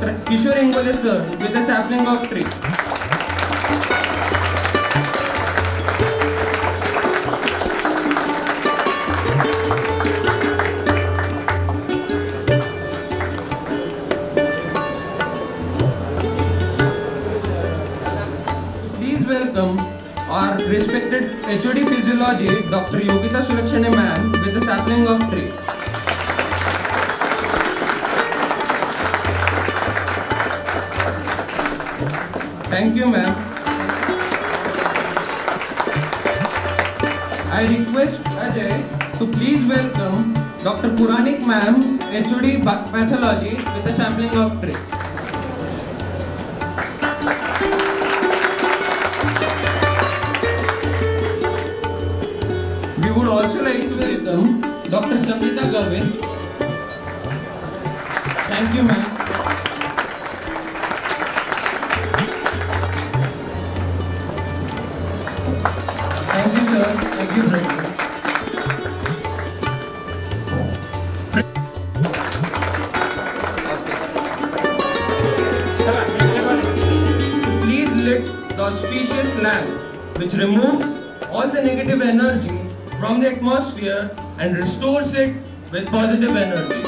Kishore Ingole sir with a sapling of tree. Please welcome our respected HOD Physiology, Dr. Yogita Surakshane ma'am with a sapling of tree. Thank you, ma'am. I request Ajay to please welcome Dr. Puranik ma'am, HOD Pathology with a sapling of tree. We would also like to welcome Dr. Samrita Garvin. Thank you, ma'am. With positive energy.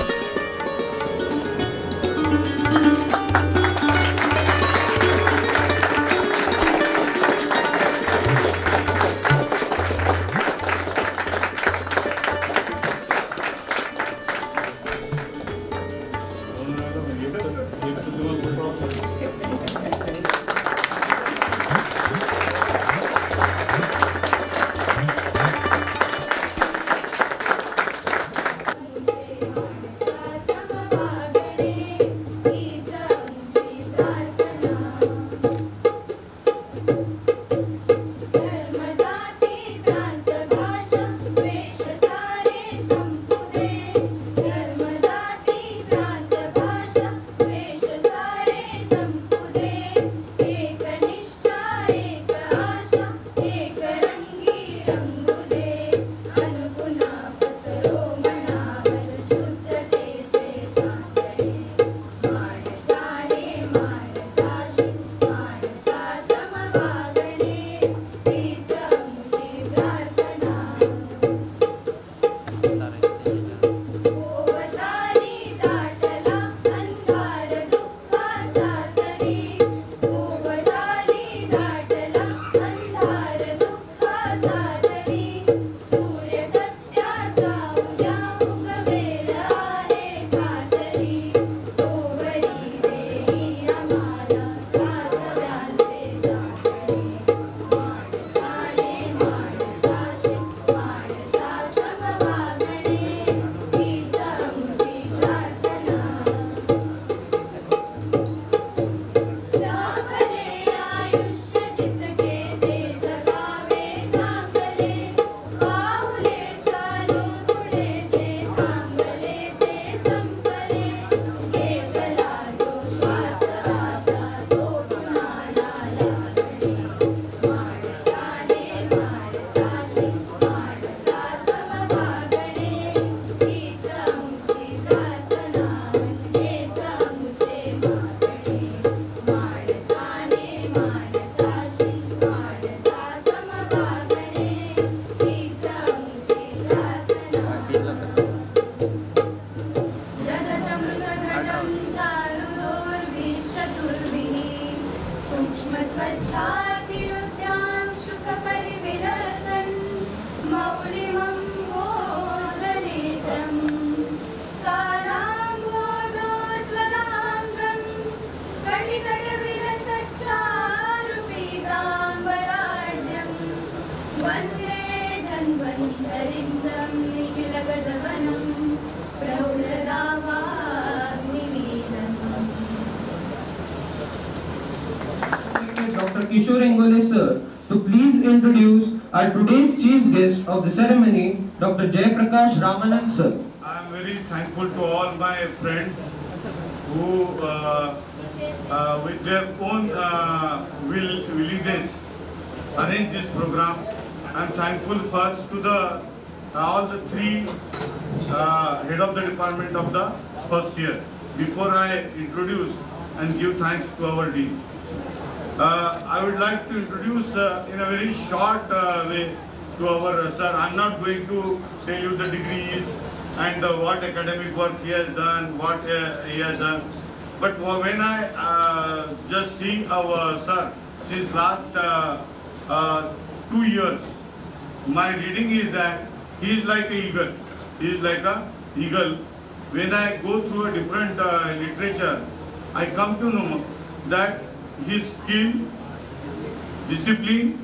Today's chief guest of the ceremony, Dr. Jayaprakash Ramanand sir. I am very thankful to all my friends who, uh, uh, with their own uh, will, willingness, arrange this program. I am thankful first to the all the three uh, head of the department of the first year. before I introduce and give thanks to our dean. Uh, I would like to introduce uh, in a very short uh, way to our uh, sir. I'm not going to tell you the degrees and what academic work he has done, what uh, he has done. But when I uh, just see our sir since last two years, my reading is that he is like an eagle. He is like a eagle. When I go through a different literature, I come to know that his skill, discipline,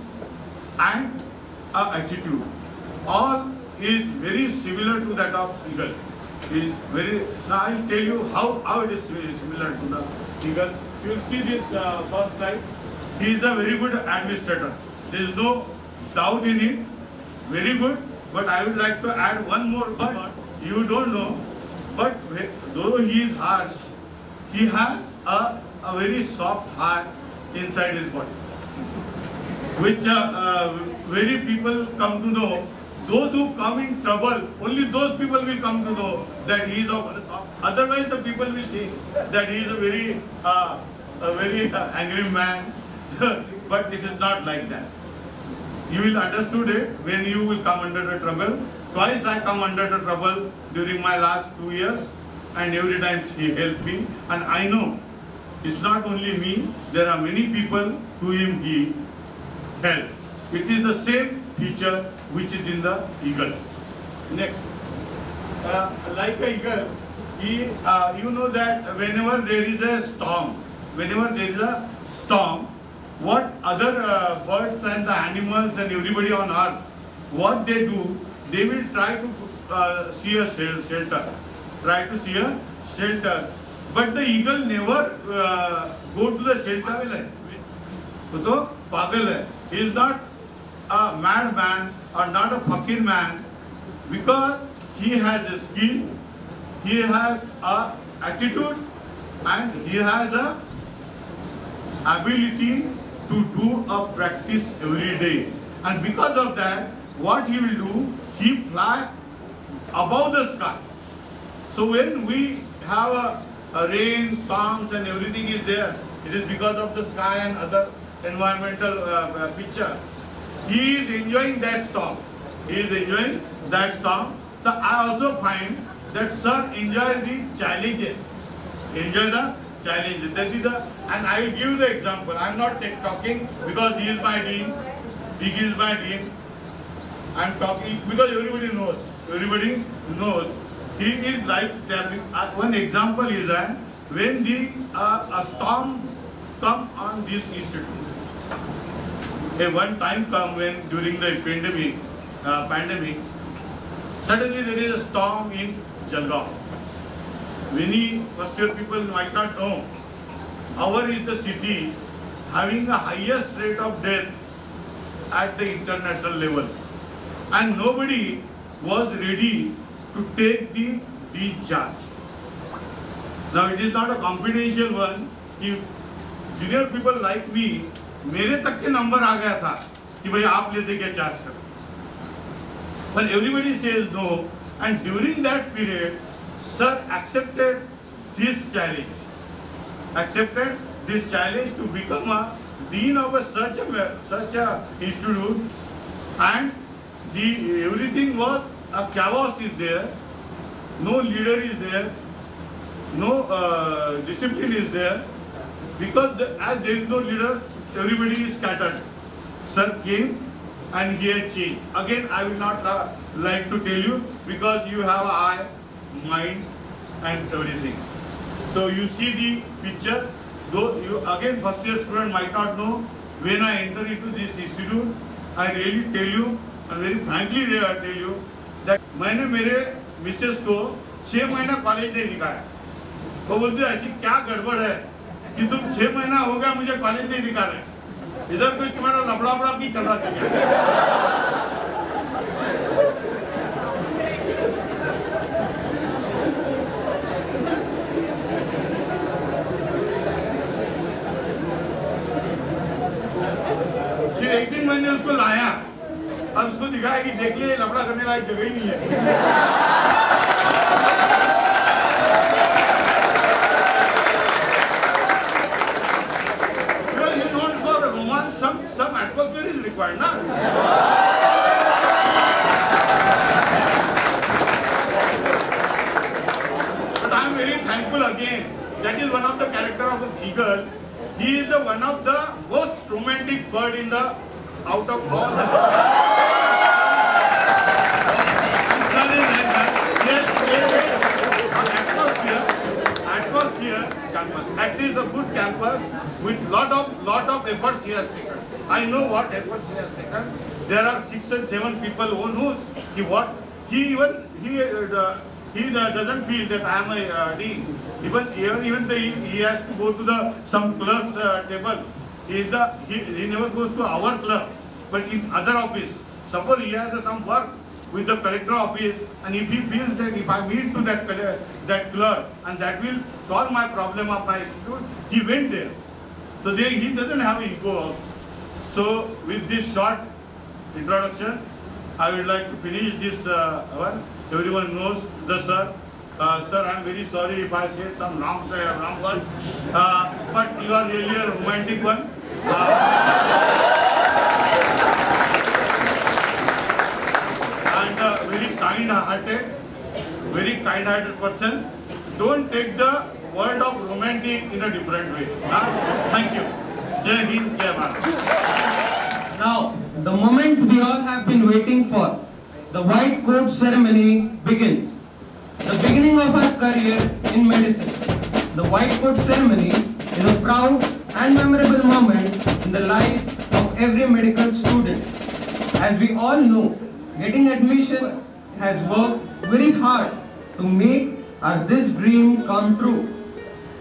and attitude, all is very similar to that of eagle. Is very. Now I will tell you how, how it is similar to the eagle. You will see this uh, first slide. He is a very good administrator. There is no doubt in it. Very good. But I would like to add one more word. You don't know. But though he is harsh, he has a, a very soft heart inside his body. Which uh, uh, very people come to know. Those who come in trouble, only those people will come to know that he is of a soft. Otherwise, the people will think that he is a very, uh, a very uh, angry man. but this is not like that. You will understood it when you will come under the trouble. Twice I come under the trouble during my last two years and every time he helped me and I know it's not only me, there are many people to him he helped. It is the same feature which is in the eagle. Next. Uh, like a eagle, he, uh, you know that whenever there is a storm, whenever there is a storm, what other uh, birds and the animals and everybody on earth, what they do, they will try to uh, see a shelter, try to see a shelter. But the eagle never uh, go to the shelter. So, pagal hai. He is not a madman or not a fakir man because he has a skill, he has a attitude and he has a ability to do a practice every day. And because of that, what he will do, he fly above the sky. So when we have a rain storms and everything is there. It is because of the sky and other environmental uh, uh, picture. He is enjoying that storm. He is enjoying that storm. So i also find that sir enjoy the challenges. Enjoy the challenges that is the and i will give the example. I am not talking because he is my dean. He is my dean. I am talking because everybody knows. Everybody knows he is like one example is that when the uh, a storm come on this institute a one time come when during the pandemic uh, pandemic suddenly there is a storm in Jalgaon. Many first year people might not know our is the city having the highest rate of death at the international level. And nobody was ready to take the discharge now it is not a confidential one कि junior people like me मेरे तक के number आ गया था कि भाई आप लेते क्या चार्ज करो but everybody says no and during that period sir accepted this challenge accepted this challenge to become a dean of a such a such a institute and the everything was a chaos is there. No leader is there. No uh, discipline is there. Because the, as there is no leader everybody is scattered. Sir came and he had changed. Again, I will not uh, like to tell you because you have eye, mind and everything. So you see the picture, though you again first year student might not know, when I enter into this institute, I really tell you, and very frankly I tell you, मैंने मेरे Mrs को छह महीना college नहीं दिखाया, वो बोलते, ऐसी क्या गड़बड़ है कि तुम छह महीना हो गया मुझे कॉलेज नहीं दिखा रहे? इधर कोई तुम्हारा लबड़ा बड़ा भी चल चाहिए फिर एक दिन मैंने उसको लाया। और उसको दिखाया कि देख ले लफड़ा करने लायक जगह ही नहीं है। There are six and seven people who knows he what he even he uh, he uh, doesn't feel that I am a uh, dean. Even even even the, he has to go to the some class uh, table. He the he, he never goes to our club, but in other office. Suppose he has uh, some work with the collector office, and if he feels that if I meet to that that clerk and that will solve my problem of my institute, he went there. So they, he doesn't have ego also. So with this short introduction, I would like to finish this uh, one. Everyone knows the sir. Uh, sir, I am very sorry if I said some wrong or wrong word. Uh, but you are really a romantic one. Uh, and very kind-hearted, very kind-hearted person. Don't take the word of romantic in a different way. Thank you. Now, the moment we all have been waiting for, the white coat ceremony begins. The beginning of our career in medicine. The white coat ceremony is a proud and memorable moment in the life of every medical student. As we all know, getting admission has worked very hard to make our this dream come true.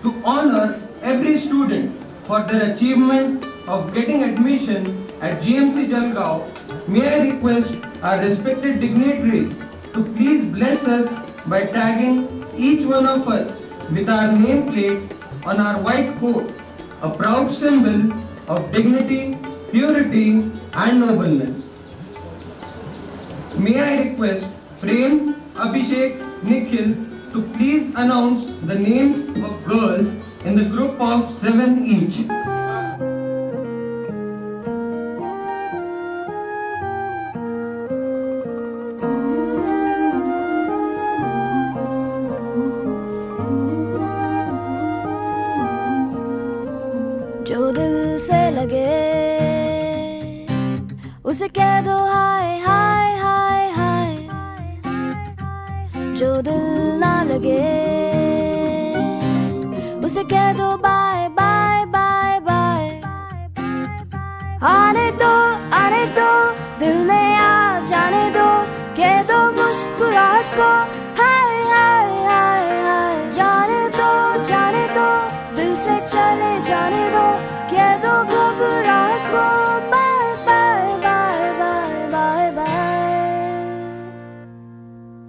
To honor every student for their achievement of getting admission at GMC Jalgaon, may I request our respected dignitaries to please bless us by tagging each one of us with our nameplate on our white coat, a proud symbol of dignity, purity and nobleness. May I request Prem, Abhishek, Nikhil to please announce the names of girls in the group of seven each.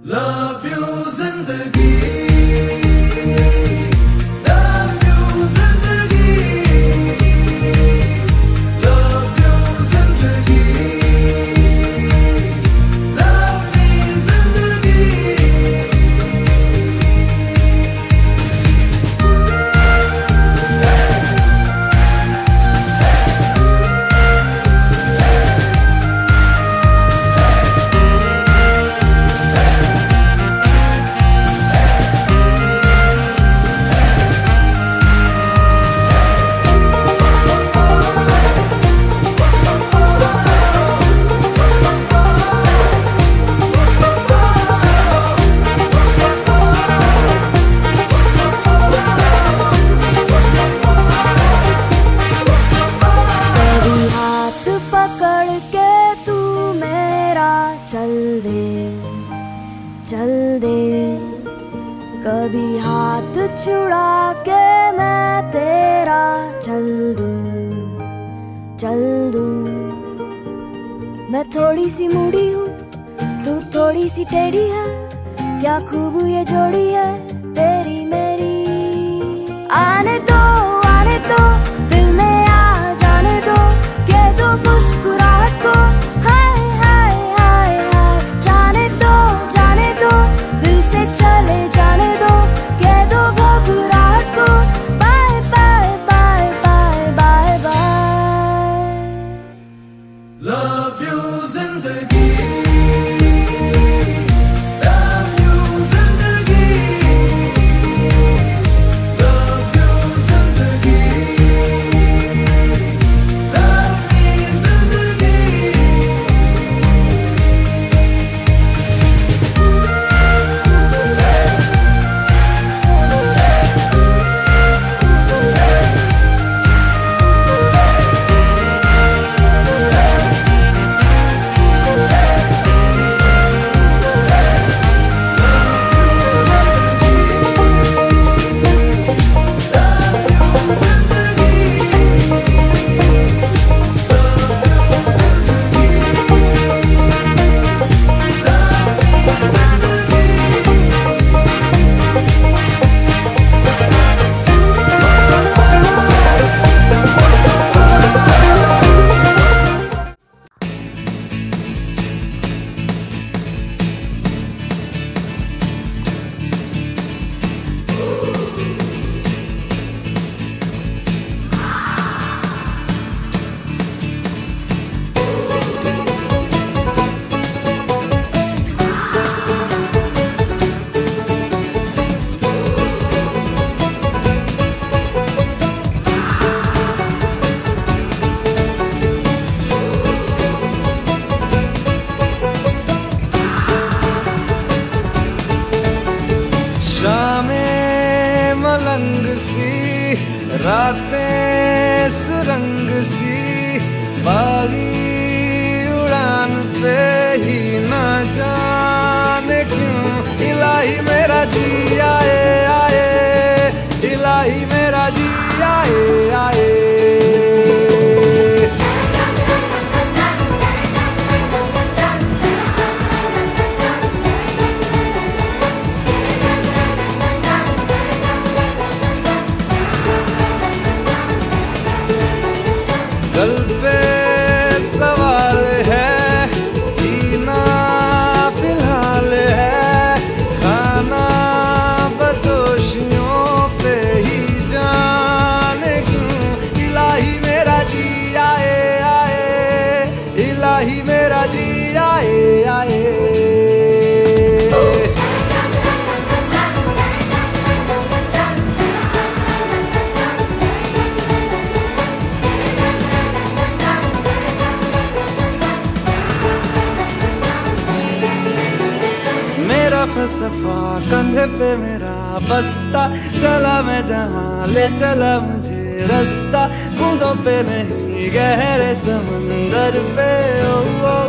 Love you zindagi primeira dia, aê, aê. बस्ता चला मैं जहाँ ले चला मुझे रास्ता। बूंदों पे नहीं गहरे समंदर पे oh, oh,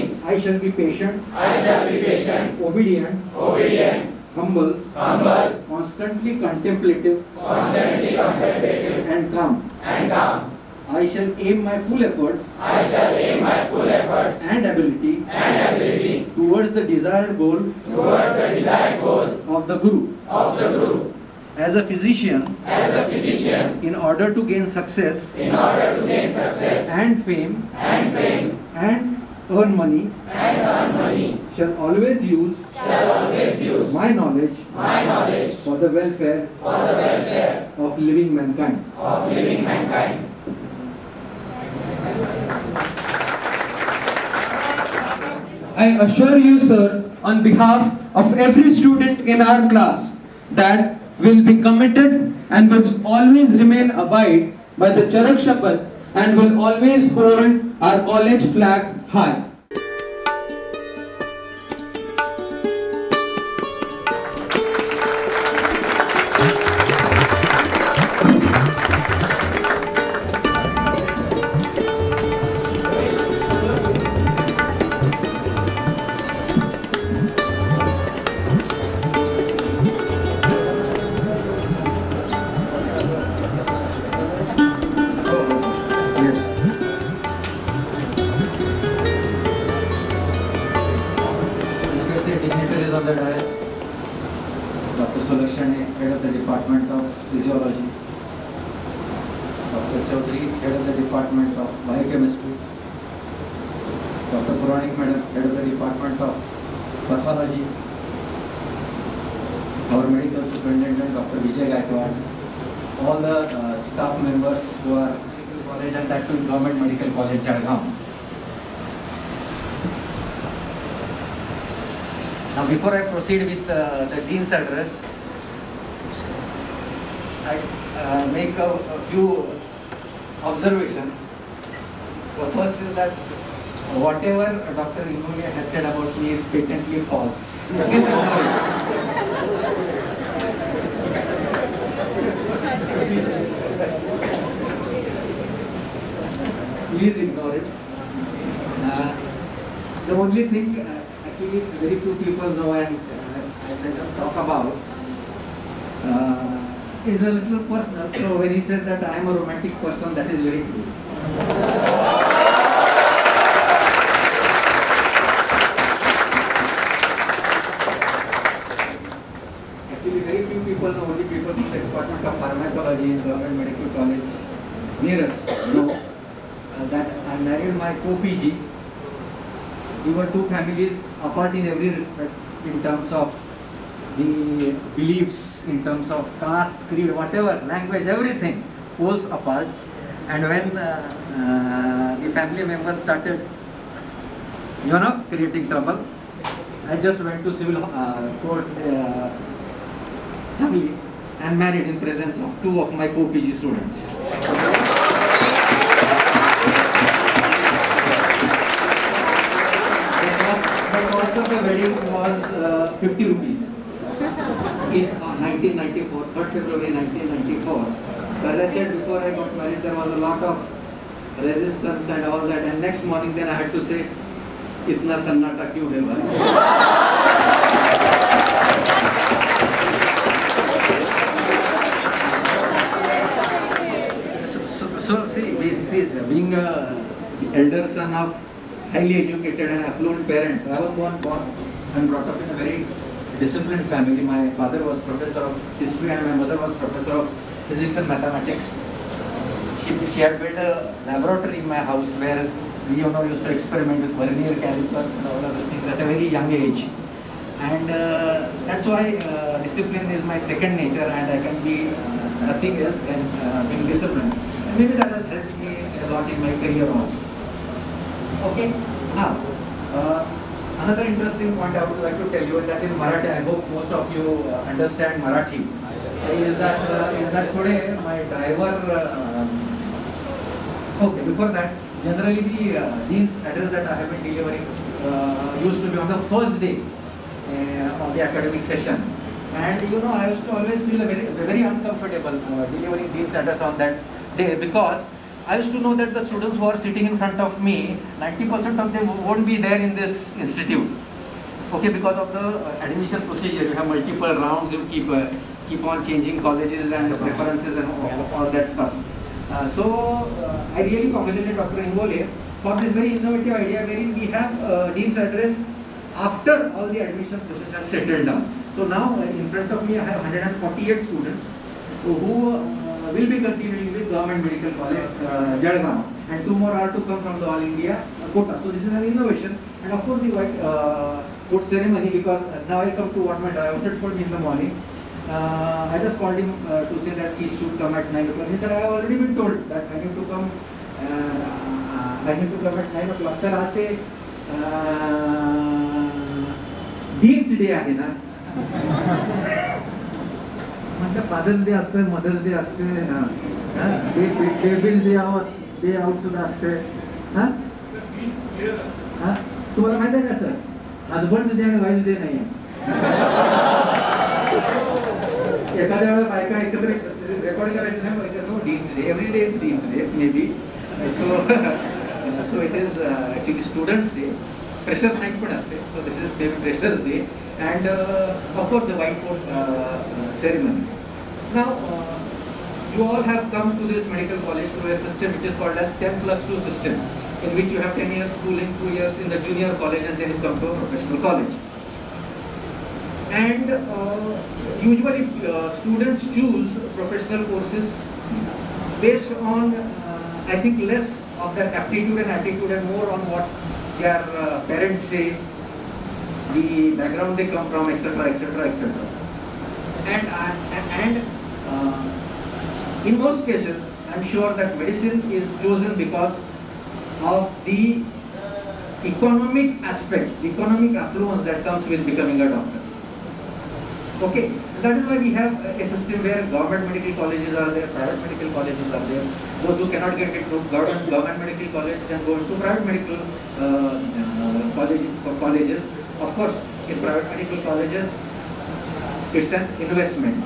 I shall be patient, I shall be patient. obedient, Obedient. humble, Humble. constantly contemplative, Constantly contemplative. and calm. And calm. I shall aim my full efforts, I shall aim my full efforts and ability, and ability towards the desired goal, Towards the desired goal of the Guru. Of the guru. As a physician, As a physician. In order to gain success. in order to gain success, and fame. and fame, and earn money, shall always use, my knowledge, for the welfare, of living mankind. I assure you, sir, on behalf of every student in our class, that will be committed and will always remain abide by the Charak Shapath and will always hold our college flag high. Proceed with uh, the Dean's address, I uh, make a, a few observations. The first is that whatever Dr. Inulia has said about me is patently false. Please ignore it. Uh, the only thing, uh, actually, very few people know and uh, I said talk about uh, is a little personal. So when he said that I am a romantic person, that is very true. Actually, very few people know, only people from the Department of Pharmacology in Government Medical College near us know uh, that I married my co-PG. We were two families apart in every respect in terms of the beliefs, in terms of caste, creed, whatever, language, everything poles apart. And when uh, uh, the family members started, you know, creating trouble, I just went to civil uh, court uh, and married in presence of two of my co-PG students. Of the wedding was uh, 50 rupees in uh, 1994, 3rd February 1994. As I said before I got married, there was a lot of resistance and all that. And next morning, then I had to say, "इतना सन्नाटा क्यों है भाई?" So, so, so see, we see, being a elder son of highly educated and affluent parents, I was born, born and brought up in a very disciplined family. My father was professor of history and my mother was professor of physics and mathematics. She, she had built a laboratory in my house where we you know, used to experiment with vernier calipers and all other things at a very young age. And uh, that's why uh, discipline is my second nature and I can be uh, nothing else than uh, being disciplined. And maybe that has helped me a lot in my career also. Okay, now, uh, another interesting point I would like to tell you is that in Marathi, I hope most of you uh, understand Marathi, is that, uh, is that today my driver, uh, okay, before that, generally the uh, Dean's address that I have been delivering uh, used to be on the first day uh, of the academic session. And you know, I used to always feel very, very uncomfortable delivering these address on that day because I used to know that the students who are sitting in front of me, 90% of them won't be there in this institute. Okay, because of the uh, admission procedure, you have multiple rounds, you keep uh, keep on changing colleges and preferences and all, all that stuff. Uh, so uh, I really congratulate Dr. Ingole for this very innovative idea wherein we have uh, Dean's address after all the admission process has settled down. So now in front of me I have 148 students who will be continuing with Government Medical College, uh, Jalgaon, and two more are to come from the All India quota. So this is an innovation, and of course the white uh, coat ceremony because uh, now I come to what my driver told me in the morning. Uh, I just called him uh, to say that he should come at 9 o'clock. He said, I have already been told that I need to come, uh, I need to come at 9 o'clock. Sir, आज ते day आहे ना म्हणजे fathers day असते mother's day असते babies day out day out सुद्धा असते हा? हा? तुम्हाला माहिती आहे का सर? हजबंड डे आणि वाईफ डे नाही एखाद्या वेळेला बायका एकत्र रेकॉर्डिंग करायचं नाही बरं dean's day every day is dean's day may be so so it is actually students day freshers night पण असते. So this is baby freshers day and uh, of course the whiteboard uh, uh, ceremony. Now, you all have come to this medical college through a system which is called as 10 plus 2 system, in which you have 10 years schooling, 2 years in the junior college and then you come to a professional college. And uh, usually uh, students choose professional courses based on, uh, I think, less of their aptitude and attitude and more on what their parents say the background they come from, etc., etc., etc. And, uh, and uh, in most cases, I'm sure that medicine is chosen because of the economic aspect, the economic affluence that comes with becoming a doctor. Okay, that is why we have a system where government medical colleges are there, private medical colleges are there. Those who cannot get into government, government medical college can go into private medical uh, uh, college, colleges. Of course, in private medical colleges, it's an investment.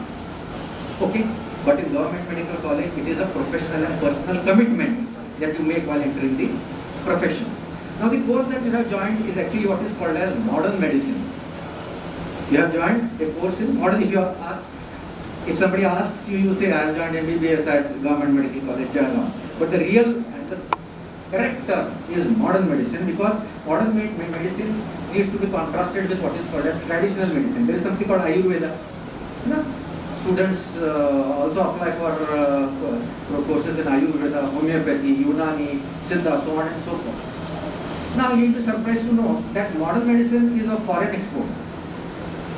Okay, but in government medical college, it is a professional and personal commitment that you make while entering the profession. Now the course that you have joined is actually what is called as modern medicine. You have joined a course in modern, if you are, uh, if somebody asks you, you say, I have joined MBBS at Government Medical College, Jalgaon. But the real correct term is modern medicine because modern me medicine needs to be contrasted with what is called as traditional medicine. There is something called Ayurveda. You know, students uh, also apply for, uh, for courses in Ayurveda, homeopathy, Unani, Siddha, so on and so forth. Now you will be surprised to know that modern medicine is a foreign export.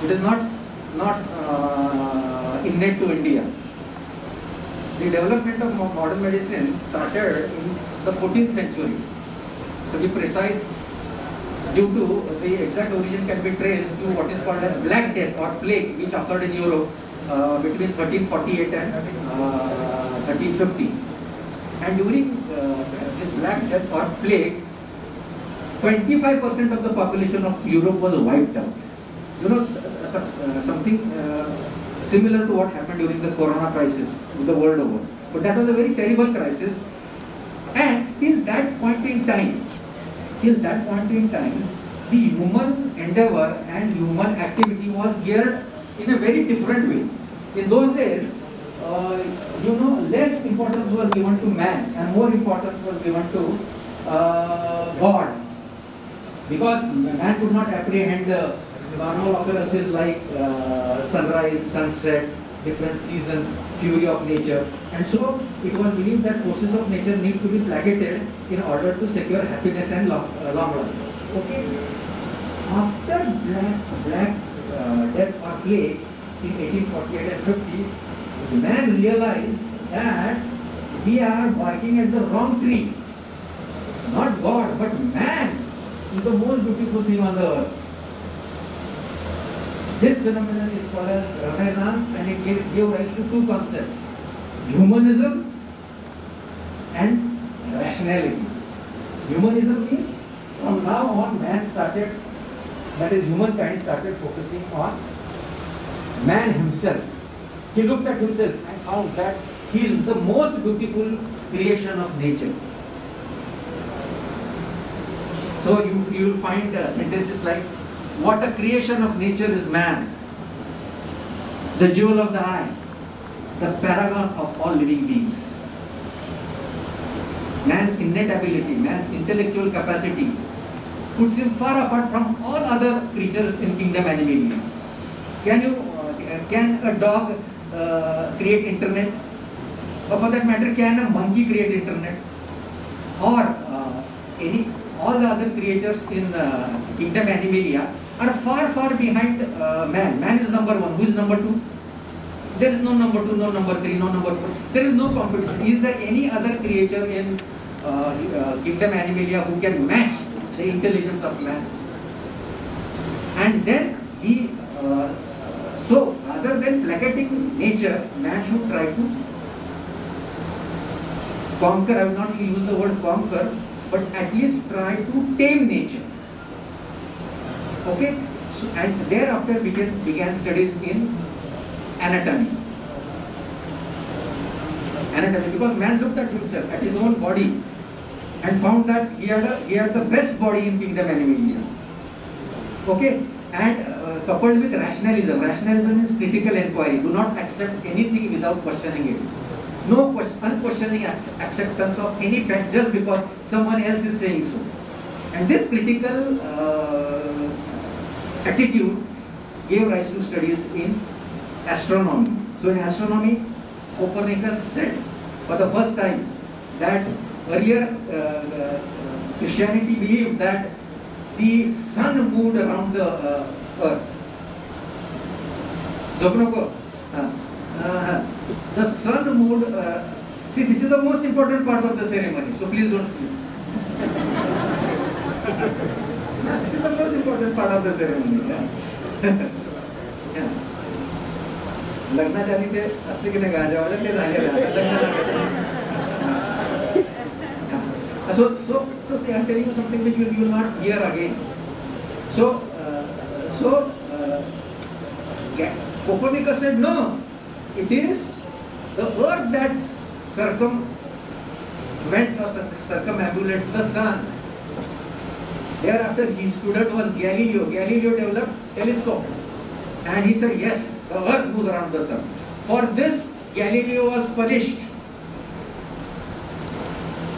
It is not not uh, innate to India. The development of modern medicine started in the 14th century. To be precise, due to the exact origin can be traced to what is called as Black Death or plague, which occurred in Europe uh, between 1348 and uh, 1350. And during uh, this Black Death or plague, 25% of the population of Europe was wiped out. You know, something similar to what happened during the Corona crisis the world over. But that was a very terrible crisis. And till that point in time, till that point in time, the human endeavor and human activity was geared in a very different way. In those days, uh, you know, less importance was given to man and more importance was given to uh, God. Because man could not apprehend the normal occurrences like uh, sunrise, sunset, different seasons, fury of nature. And so it was believed that forces of nature need to be placated in order to secure happiness and long, uh, long life. Okay. After Black, black uh, Death or Plague in 1848 and 50, man realized that we are barking at the wrong tree. Not God, but man is the most beautiful thing on the earth. This phenomenon is called as Renaissance and it gave, rise to two concepts, humanism and rationality. Humanism means from now on man started, that is humankind started focusing on man himself. He looked at himself and found that he is the most beautiful creation of nature. So you, you will find uh, sentences like, what a creation of nature is man, the jewel of the eye, the paragon of all living beings. Man's innate ability, man's intellectual capacity puts him far apart from all other creatures in kingdom animalia. Can you, uh, can a dog uh, create internet? Or for that matter, can a monkey create internet? Or uh, any all the other creatures in uh, kingdom animalia are far far behind uh, man. Man is number one. Who is number two? There is no number two, no number three, no number four. There is no competition. Is there any other creature in uh, uh, animalia who can match the intelligence of man? And then he, uh, so rather than placating nature, man should try to conquer. I will not use the word conquer, but at least try to tame nature. Okay, so and thereafter began began studies in anatomy. Anatomy, because man looked at himself, at his own body, and found that he had a, he had the best body in kingdom animalia. Okay, and uh, coupled with rationalism. Rationalism is critical inquiry. Do not accept anything without questioning it. No question, unquestioning acceptance of any fact just because someone else is saying so. And this critical uh, attitude gave rise to studies in astronomy. So in astronomy, Copernicus said for the first time that earlier uh, uh, Christianity believed that the sun moved around the uh, earth. Uh, uh, the sun moved. Uh, see, this is the most important part of the ceremony, so please don't sleep. This is the most important part of the ceremony. Yeah. yeah. लग्नाच्या आधी ते असते की नाही गाजावाला ते झालेलं आहे. आता लग्न So, so, so see, I'm telling you something which you, will not hear again. So, uh, so, uh, Copernicus said, no, it is the earth that circumvents or circumambulates the sun. Thereafter, his student was Galileo. Galileo developed telescope. And he said, yes, the earth moves around the sun. For this, Galileo was punished.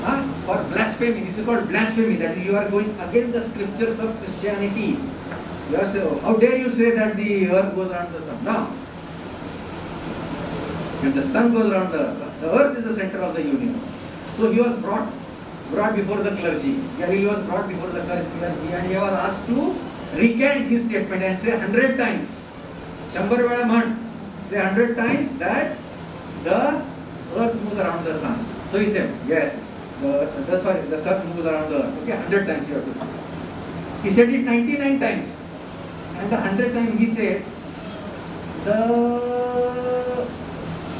Huh? For blasphemy. This is called blasphemy. That you are going against the scriptures of Christianity. You are saying, how dare you say that the earth goes around the sun? Now, When the sun goes around the earth, the earth is the center of the universe. So he was brought brought before the clergy. Galileo was brought before the clergy and he was asked to recant his statement and say hundred times. शंभर वेळा म्हण say hundred times that the earth moves around the sun. So he said, yes, the, the sorry, the sun moves around the earth. Okay, hundred times you have to say. He said it 99 times. And the hundred time he said, the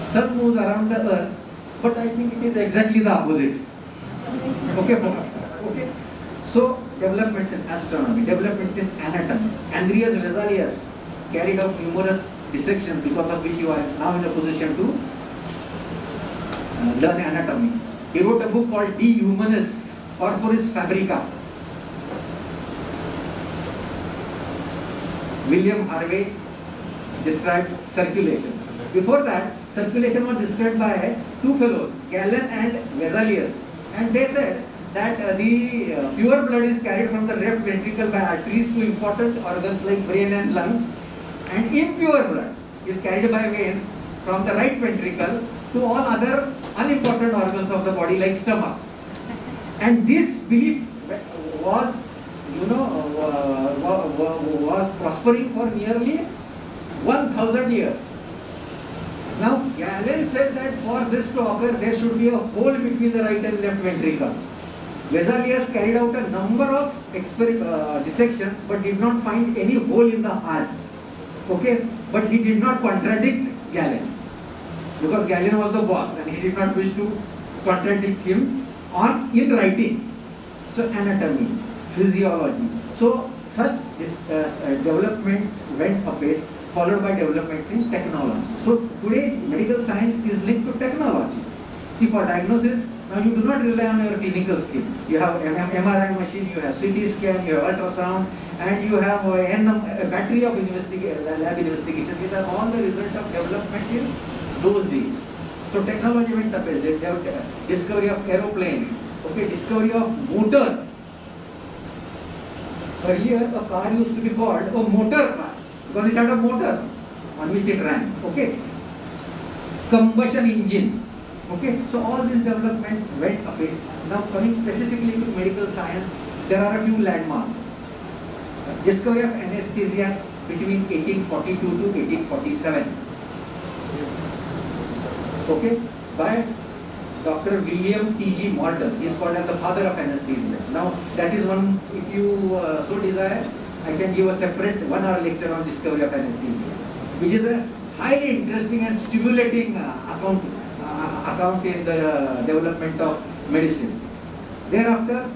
sun moves around the earth, but I think it is exactly the opposite. Okay, okay. So developments in astronomy, developments in anatomy. Andreas Vesalius carried out numerous dissections because of which you are now in a position to uh, learn anatomy. He wrote a book called De Humanis Corporis Fabrica. William Harvey described circulation. Before that, circulation was described by two fellows, Galen and Vesalius. And they said that uh, the uh, pure blood is carried from the left ventricle by arteries to important organs like brain and lungs, and impure blood is carried by veins from the right ventricle to all other unimportant organs of the body like stomach. And this belief was, you know, uh, wa- wa- was prospering for nearly 1000 years. Now, Galen said that for this to occur, there should be a hole between the right and left ventricle. Vesalius carried out a number of uh, dissections but did not find any hole in the heart. Okay, but he did not contradict Galen because Galen was the boss and he did not wish to contradict him on in writing. So anatomy, physiology. So such uh, uh, developments went apace, followed by developments in technology. So today medical science is linked to technology. See for diagnosis, now you do not rely on your clinical skill. You have MRI machine, you have CT scan, you have ultrasound, and you have uh, num- a battery of investiga- uh, lab investigations. These are all the result of development in those days. So technology went up as have uh, discovery of aeroplane, okay, discovery of motor. Earlier a car used to be called a motor car because it had a motor on which it ran, okay. Combustion engine, okay. So all these developments went apace. Now coming specifically to medical science, there are a few landmarks. Discovery of anesthesia between 1842 to 1847 okay, by Dr. William T.G. Morton. He is called as the father of anesthesia. Now, that is one, if you uh, so desire, I can give a separate one hour lecture on discovery of anesthesia, which is a highly interesting and stimulating uh, account, uh, account in the uh, development of medicine. Thereafter,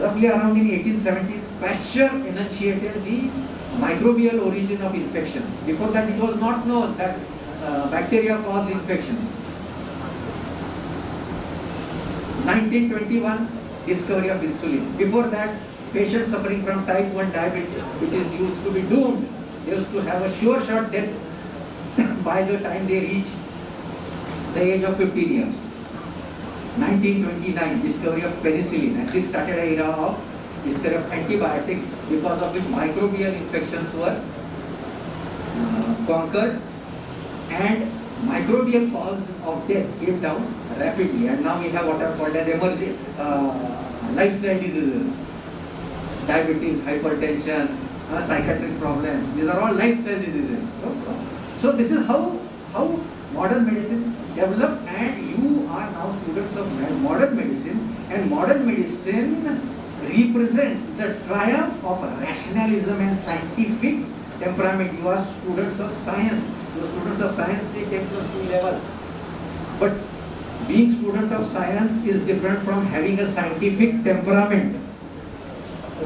roughly around in 1870s, Pasteur enunciated the microbial origin of infection. Before that, it was not known that uh, bacteria cause infections. 1921, discovery of insulin. Before that, patients suffering from type 1 diabetes, it is used to be doomed. Used to have a sure shot death by the time they reach the age of 15 years. 1929, discovery of penicillin, and this started an era of discovery of antibiotics because of which microbial infections were conquered and microbial cause of death came down rapidly and now we have what are called as emerging uh, lifestyle diseases diabetes hypertension uh, psychiatric problems. These are all lifestyle diseases. So, this is how how modern medicine developed and you are now students of modern medicine and modern medicine represents the triumph of rationalism and scientific temperament. You are students of science. You are students of science take 10 plus 2 level. But being student of science is different from having a scientific temperament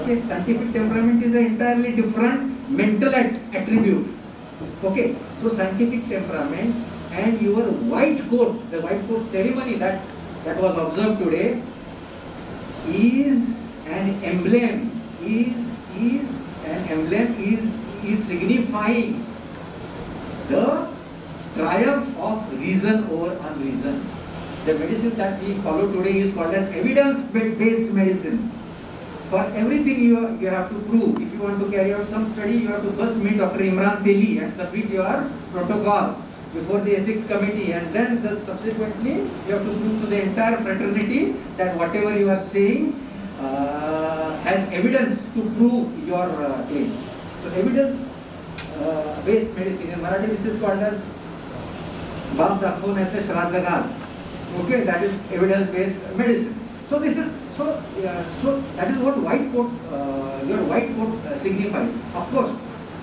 okay scientific temperament is an entirely different mental at attribute. Okay so scientific temperament and your white coat the white coat ceremony that that was observed today is an emblem is is an emblem is is signifying the triumph of reason over unreason. The medicine that we follow today is called as evidence based medicine for everything you, you have to prove. If you want to carry out some study, you have to first meet Dr. Imran Teli and submit your protocol before the ethics committee and then the subsequently you have to prove to the entire fraternity that whatever you are saying uh, has evidence to prove your uh, claims. So evidence uh, based medicine in Marathi this is called as Bab Dakhonete Shraddhagal. Okay, that is evidence based medicine. So this is so, uh, so that is what white coat, uh, your white coat uh, signifies. Of course,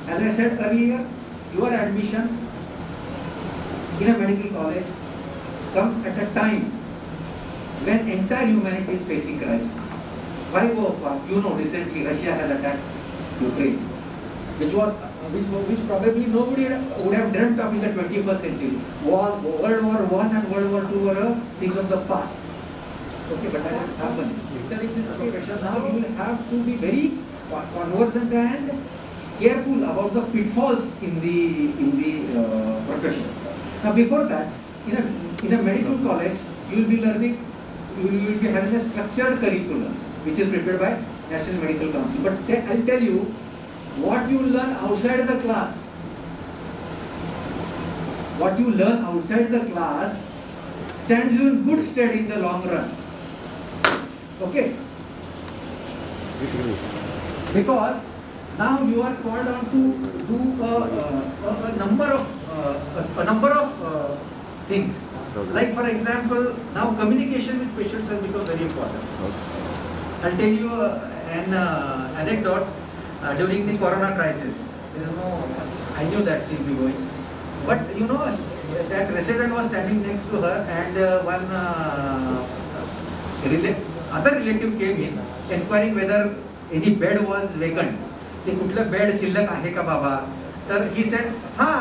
as I said earlier, your admission in a medical college comes at a time when entire humanity is facing crisis. Why go far? You know, recently Russia has attacked Ukraine, which was which, which probably nobody would have dreamt of in the 21st century. War, World War One and World War Two were things of the past. Okay, but that has happened. Situation now, you will have to be very conversant and careful about the pitfalls in the in the uh, profession. Now, before that, in a in a medical college, you will be learning, you will, be having a structured curriculum, which is prepared by National Medical Council. But I'll tell you, what you will learn outside the class, what you learn outside the class stands you in good stead in the long run. Okay? Because now you are called on to do a, a, a number of uh, a, a, number of uh, things. Like for example, now communication with patients has become very important. I'll tell you uh, an anecdote during the corona crisis. You know, I knew that she'll be going, but you know that resident was standing next to her, and one other relative came in inquiring whether any bed was vacant. ते कुठलं bed शिल्लक आहे का बाबा? तर ही set हा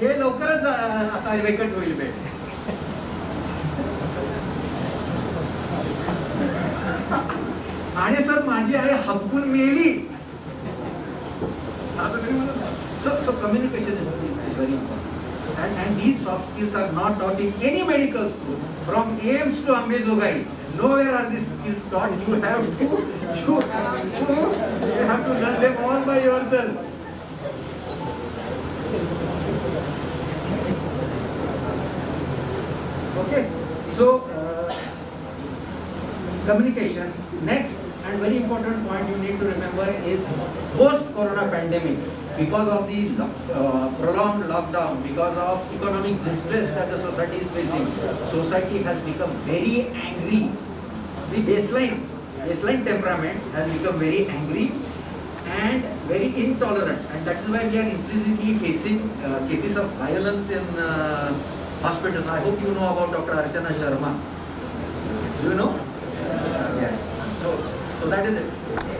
हे लवकरच आता वेकट होईल बेड आणि सर माझी आई हबकून मेली. Communication is very important and and these soft skills are not not in any medical school from AIIMS to Ambajogai nowhere are these skills taught you have to. You have to. You have to learn them all by yourself. Okay so uh, communication. Next and very important point you need to remember is post corona pandemic. Because of the uh, prolonged lockdown, because of economic distress that the society is facing, society has become very angry. The baseline, baseline temperament has become very angry and very intolerant and that is why we are increasingly facing uh, cases of violence in uh, hospitals. I hope you know about Dr. Archana Sharma. Do you know? Yes. So, so that is it.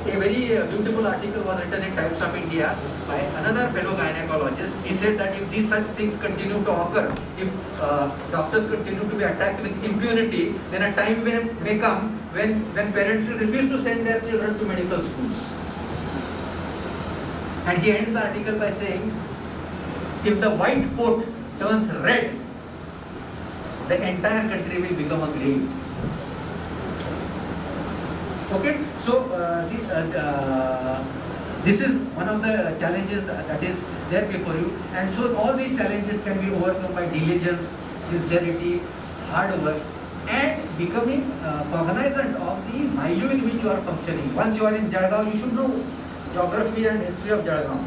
A very uh, beautiful article was written in Times of India by another fellow gynecologist. He said that if these such things continue to occur, if uh, doctors continue to be attacked with impunity, then a time may, may come when, when parents will refuse to send their children to medical schools. And he ends the article by saying, if the white coat turns red, the entire country will become a grave. Okay, so uh, the, uh, this is one of the challenges that, is there before you. And so all these challenges can be overcome by diligence, sincerity, hard work, and becoming uh, cognizant of the milieu in which you are functioning. Once you are in Jalgaon, you should know geography and history of Jalgaon.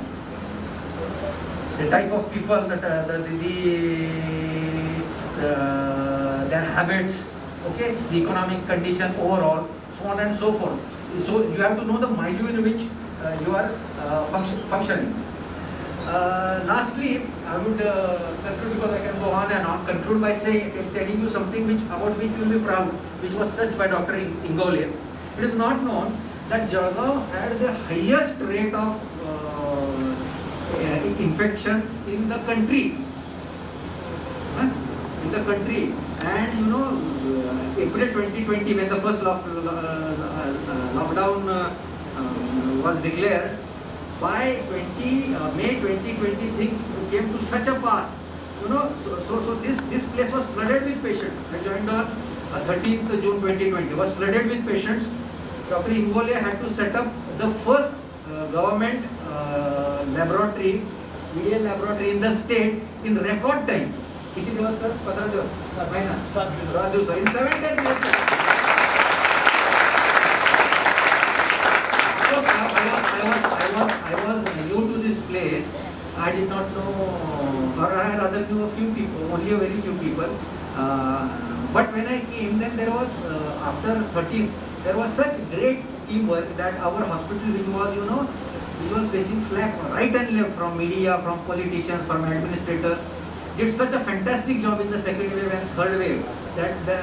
The type of people, that, uh, the, the, uh, their habits, okay, the economic condition overall, on and so forth. So you have to know the milieu in which uh, you are uh, function, functioning. Uh, lastly, I would uh, conclude because I can go on and on. Conclude by saying, telling you something which about which you will be proud, which was touched by Dr. Ingole. It is not known that Jalgaon had the highest rate of uh, infections in the country. Huh? In the country, and you know, uh, April 2020, when the first lock, uh, uh, lockdown um, was declared, by 20 uh, May 2020 things came to such a pass. You know, so, so, so this, this place was flooded with patients. I joined on uh, 13th June 2020, was flooded with patients. Dr. Ingole had to set up the first uh, government uh, laboratory, media laboratory in the state in record time. किती दिवस sir पंधरा दिवस महिना सात दिवस in seven days So I, I, was, I, was, I, was, I was new to this place. I did not know, or I rather knew a few people, only a very few people. Uh, but when I came, then there was, uh, after 13, there was such great teamwork that our hospital, which was, you know, which was facing flag right and left from media, from politicians, from administrators, did such a fantastic job in the second wave and third wave that the,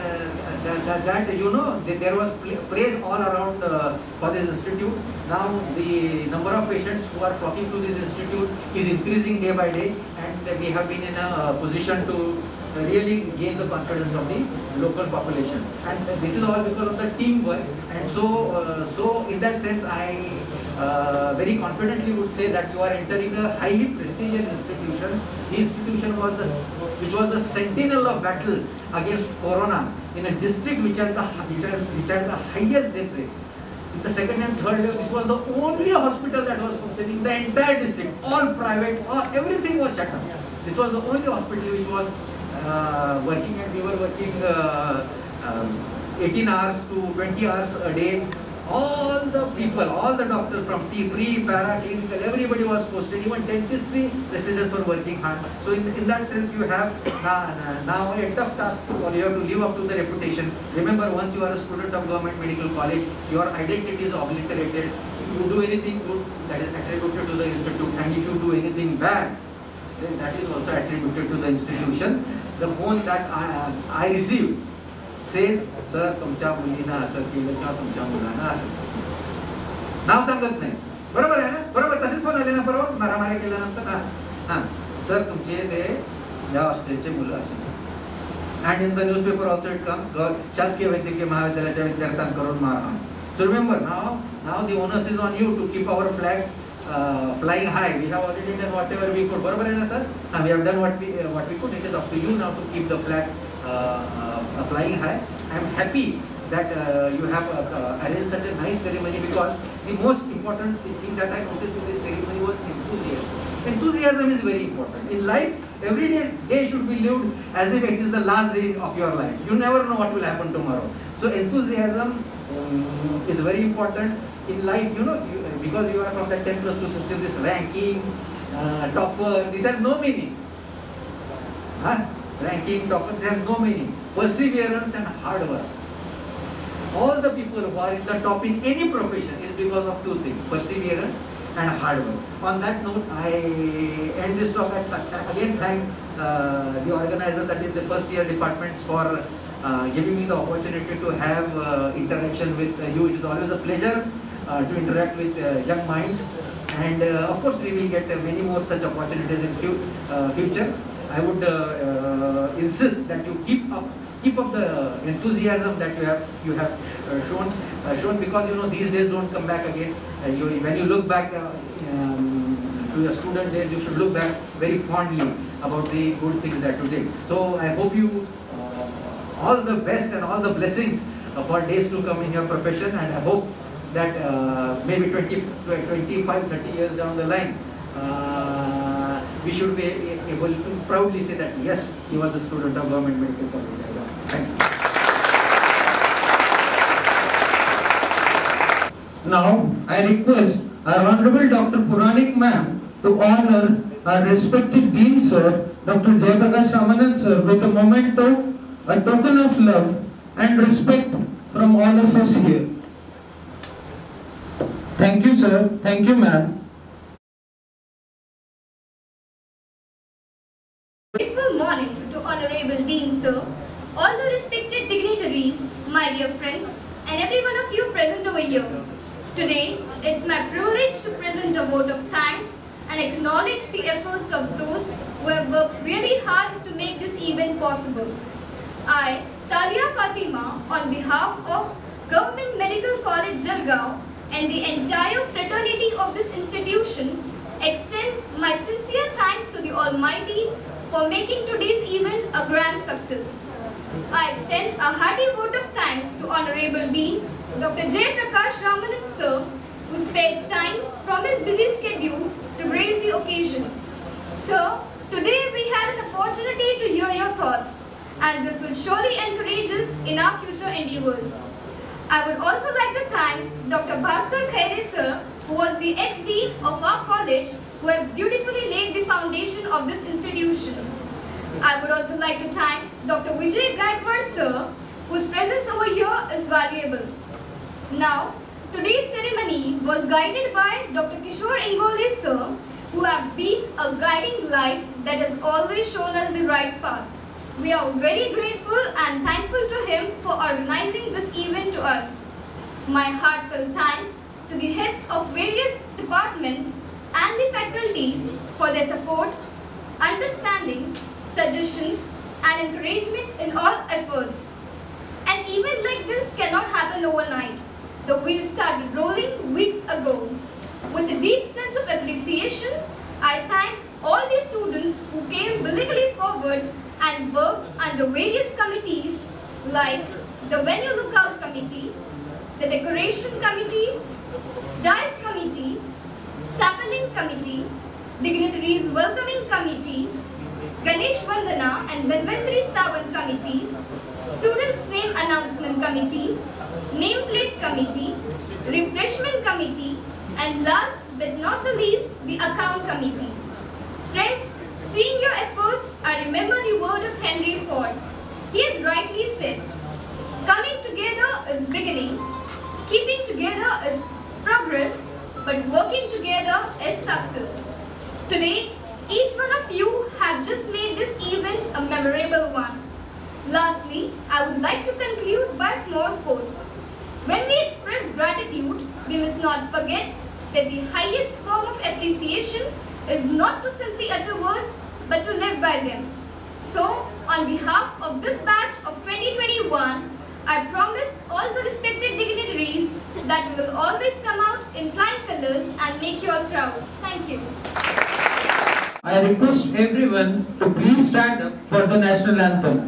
that, that, that, you know there was praise all around uh, for this institute. Now the number of patients who are flocking to this institute is increasing day by day, and we have been in a position to really gain the confidence of the local population. And this is all because of the teamwork. And so, uh, so in that sense, I uh, very confidently would say that you are entering a highly prestigious institution. The institution was the, which was the sentinel of battle against corona in a district which had the, which had, which had the highest death rate. In the second and third wave, this was the only hospital that was functioning, the entire district, all private, all, everything was shut down. This was the only hospital which was uh, working and we were working uh, um, 18 hours to 20 hours a day all the people, all the doctors from T3, para, clinical, everybody was posted. Even dentistry residents were working hard. So in, in that sense, you have now a tough task to, or you have to live up to the reputation. Remember, once you are a student of government medical college, your identity is obliterated. If you do anything good, that is attributed to the institute. And if you do anything bad, then that is also attributed to the institution. The phone that I, I received says sir तुमच्या मुलींना असं केलं किंवा तुमच्या मुलांना असं. नाव सांगत नाही. बरोबर आहे ना? बरोबर. तसेच फोन आले ना बरोबर? मारामारी केल्यानंतर हा. सर तुमचे ते या हॉस्टेलचे मुलं असे. And in the newspaper also it comes शासकीय वैद्यकीय महाविद्यालयाच्या विद्यार्थ्यांकडून मारहाण. So remember now now the onus is on you to keep our flag flying high we have already done whatever we could बरोबर आहे ना सर? हां we have done what we what we could it is up to you now to keep the flag flying high. I am happy that uh, you have uh, arranged such a nice ceremony because the most important thing that I noticed in this ceremony was enthusiasm. Enthusiasm is very important. In life, every day, day should be lived as if it is the last day of your life. You never know what will happen tomorrow. So enthusiasm um, is very important in life. You know, you, because you are from the 10 plus 2 system, this ranking, uh, topper, these no meaning. Huh? Ranking, topper, there's no meaning perseverance and hard work. All the people who are in the top in any profession is because of two things, perseverance and hard work. On that note, I end this talk. I again thank uh, the organizer, that is the first year departments for uh, giving me the opportunity to have uh, interaction with you. It is always a pleasure uh, to interact with uh, young minds. And uh, of course, we will get many more such opportunities in future. I would uh, uh, insist that you keep up keep up the enthusiasm that you have you have uh, shown shown because you know these days don't come back again. You, when you look back um, to your student days, you should look back very fondly about the good things that you did. So I hope you all the best and all the blessings for days to come in your profession and I hope that uh, maybe 20, 25, 30 years down the line, uh, we should be able to proudly say that yes, he was the student of Government Medical College. Thank you. Now, I request our Honorable Dr. Puranik ma'am to honor our respected Dean Sir, Dr. Jayaprakash Ramanand Sir, with a memento, a token of love and respect from all of us here. Thank you, sir. Thank you, ma'am. Peaceful morning to Honorable Dean Sir, all the respected dignitaries, my dear friends, and every one of you present over here. Today, it's my privilege to present a vote of thanks and acknowledge the efforts of those who have worked really hard to make this event possible. I, Talia Fatima, on behalf of Government Medical College Jalgaon and the entire fraternity of this institution, extend my sincere thanks to the Almighty for making today's event a grand success. I extend a hearty vote of thanks to Honorable Dean Dr. Jayaprakash Ramanand sir, who spared time from his busy schedule to grace the occasion. Sir, today we had an opportunity to hear your thoughts, and this will surely encourage us in our future endeavors. I would also like to thank Dr. Bhaskar Khaire sir, who was the ex-dean of our college, who have beautifully laid the foundation of this institution. I would also like to thank Dr. Vijay Gaikwad sir, whose presence over here is valuable. Now, today's ceremony was guided by Dr. Kishore Ingole sir, who have been a guiding light that has always shown us the right path. We are very grateful and thankful to him for organizing this event to us. My heartfelt thanks to the heads of various departments and the faculty for their support, understanding, suggestions and encouragement in all efforts. An event like this cannot happen overnight. The wheels started rolling weeks ago. With a deep sense of appreciation, I thank all the students who came willingly forward and worked under various committees like the Venue Lookout Committee, the Decoration Committee, Dice Committee, Sapling Committee, Dignitaries Welcoming Committee, Ganesh Vandana and Dhanvantari Stavan Committee, Students Name Announcement Committee, Nameplate Committee, Refreshment Committee, and last but not the least, the Account Committee. Friends, seeing your efforts, I remember the word of Henry Ford. He has rightly said, coming together is beginning, keeping together is progress, but working together is success. Today, each one of you have just made this event a memorable one. Lastly, I would like to conclude by a small quote. When we express gratitude, we must not forget that the highest form of appreciation is not to simply utter words, but to live by them. So, on behalf of this batch of 2021, I promise all the respected dignitaries that we will always come out in flying colors and make you all proud. Thank you. I request everyone to please stand up for the national anthem.